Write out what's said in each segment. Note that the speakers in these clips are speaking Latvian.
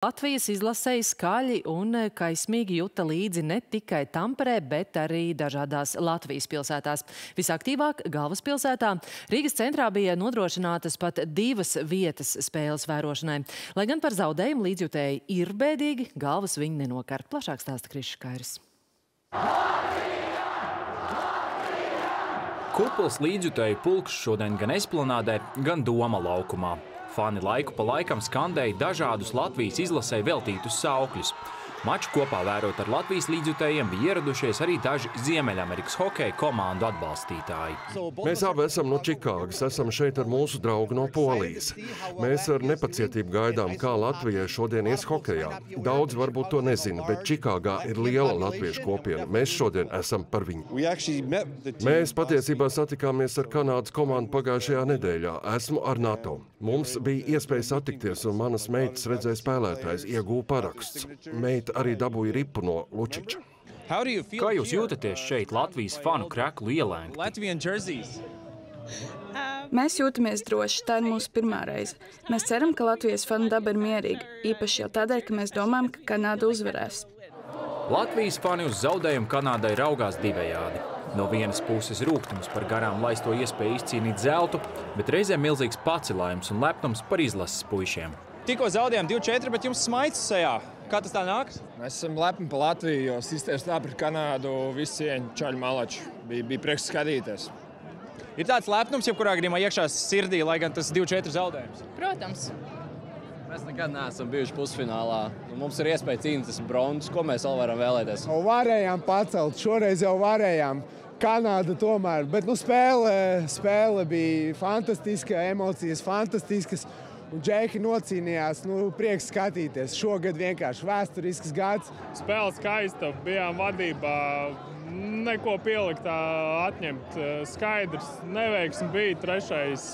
Latvijas izlasēji skaļi un kaismīgi juta līdzi ne tikai Tamperē, bet arī dažādās Latvijas pilsētās. Visaktīvāk galvaspilsētā Rīgas centrā bija nodrošinātas pat divas vietas spēles vērošanai. Lai gan par zaudējumu līdzjutēji ir bēdīgi, galvas viņi nenokar. Plašāk stāsta Krišs Kairis. Kupls līdzjutēju pulks šodien gan esplanādē, gan Doma laukumā. Fani laiku pa laikam skandēja dažādus Latvijas izlasē veltītus saukļus. Maču kopā vērot ar Latvijas līdzjutējiem bija ieradušies arī daži Ziemeļamerikas hokeja komandu atbalstītāji. Mēs abi esam no Čikāgas, esam šeit ar mūsu draugu no Polijas. Mēs ar nepacietību gaidām, kā Latvijai šodien ies hokejā. Daudz varbūt to nezina, bet Čikāgā ir liela latviešu kopiena. Mēs šodien esam par viņu. Mēs patiesībā satikāmies ar Kanādas komandu pagājušajā nedēļā. Esmu ar NATO. Mums bija iespēja satikties, un manas meitas redzēja spēlētājs, iegūja paraksts. Meita arī dabūja ripu no Lučiča. Kā jūs jūtaties šeit Latvijas fanu kreklu ielēngt? Mēs jūtamies droši, tā ir mūsu pirmā reize. Mēs ceram, ka Latvijas fanu daba ir mierīga, īpaši jau tādēļ, ka mēs domājam, ka Kanāda uzvarēs. Latvijas fani uz zaudējumu Kanādai raugās divējādi. No vienas puses rūgtums par garām laisto iespēju izcīnīt zeltu, bet reizē milzīgs pacelājums un lepnums par izlases puišiem. Tikko zaudējām 2-4, bet jums smaids sejā. Kā tas tā nāk? Mēs esam lepni par Latviju, jo sistēmas tā pret Kanādu visi cieņu čaļu malači. Bija, bija prieks skatīties. Ir tāds lepnums, jebkurā gadījumā iekšā sirdī, lai gan tas 2-4 zaudējums. Protams. Mēs nekad neesam bijuši pusfinālā. Mums ir iespēja cīnīties bronzas, ko mēs vēl varam vēlēties. Jau varējām pacelt, šoreiz jau varējām. Kanāda tomēr, bet nu, spēle, spēle bija fantastiska, emocijas fantastiskas. Džeki nocīnījās, nu, prieks skatīties. Šogad vienkārši vēsturisks gads. Spēle skaista, bijām vadībā, neko pielikt, atņemt. Skaidrs, neveiksmi bija trešais,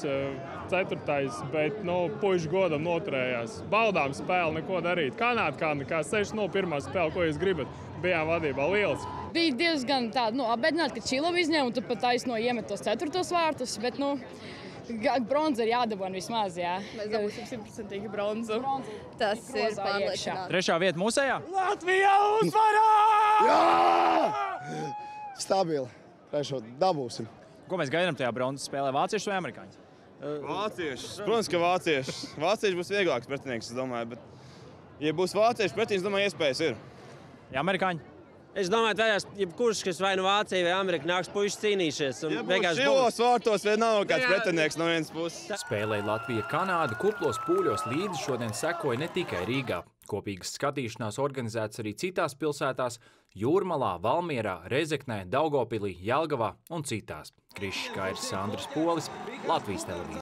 ceturtais, bet, nu, puiši godam noturējās. Baudām spēli, neko darīt. Kanāda kā nekā 6-0 pirmā spēle, ko jūs gribat, bijām vadībā lieliski. Bija diezgan tāda, nu, apbēdināta, ka Čilovi izņēma un tad pat taisno iemet tos ceturtos vārtus, bet, nu, Bronza ir jādabūna vismaz. Jā. Mēs dabūsim simtprocentīgi bronzu. bronzu. Tas ir pārliecināti. Trešā vieta mūsējā? Latvijā uzvarā! Jā! Stabili. Trešo dabūsim. Ko mēs gaidām tajā bronzas spēlē? Vāciešus vai amerikāņus? Vācieši. Protams, ka vācieši. Vācieši būs vieglāks pretinieks, es domāju. Bet, ja būs vācieši pretinieks, domāju, iespējas ir. Ja amerikāņi? Es domāju, ka jebkurš, kas vai nu Vācija vai Amerika nāks puikas cīnīšies. Ja būs šajos vārtos vienalga kāds pretinieks no vienas puses. Spēlēja Latvija Kanāda kuplos pūļos līdzi šodien sekoja ne tikai Rīgā. Kopīgas skatīšanās organizētas arī citās pilsētās – Jūrmalā, Valmierā, Rezeknē, Daugopilī, Jelgavā un citās. Krišs Kairs, Sandrs Polis, Latvijas televīzija.